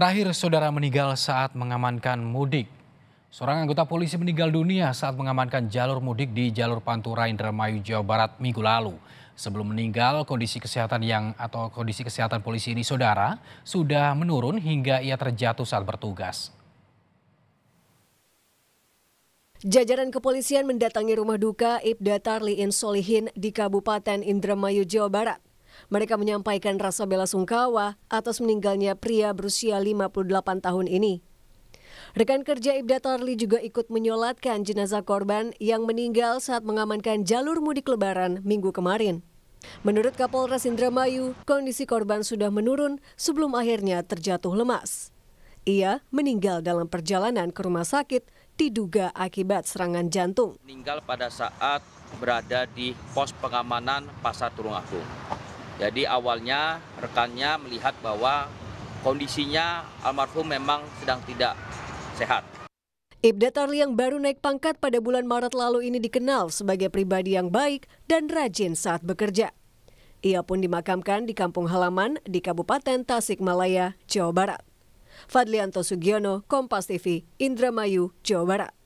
Terakhir, saudara meninggal saat mengamankan mudik. Seorang anggota polisi meninggal dunia saat mengamankan jalur mudik di jalur Pantura Indramayu, Jawa Barat minggu lalu. Sebelum meninggal, kondisi kesehatan yang atau kondisi kesehatan polisi ini saudara sudah menurun hingga ia terjatuh saat bertugas. Jajaran kepolisian mendatangi rumah duka Ibda Tarliin Solihin di Kabupaten Indramayu, Jawa Barat. Mereka menyampaikan rasa bela sungkawa atas meninggalnya pria berusia 58 tahun ini. Rekan kerja Ibda Tarli juga ikut menyolatkan jenazah korban yang meninggal saat mengamankan jalur mudik lebaran minggu kemarin. Menurut Kapolres Indramayu, kondisi korban sudah menurun sebelum akhirnya terjatuh lemas. Ia meninggal dalam perjalanan ke rumah sakit diduga akibat serangan jantung. Meninggal pada saat berada di pos pengamanan Pasar Turung Agung. Jadi awalnya rekannya melihat bahwa kondisinya almarhum memang sedang tidak sehat. Ibda Tarli yang baru naik pangkat pada bulan Maret lalu ini dikenal sebagai pribadi yang baik dan rajin saat bekerja. Ia pun dimakamkan di kampung halaman di Kabupaten Tasikmalaya, Jawa Barat. Fadlianto Sugiono, Kompas TV, Indramayu, Jawa Barat.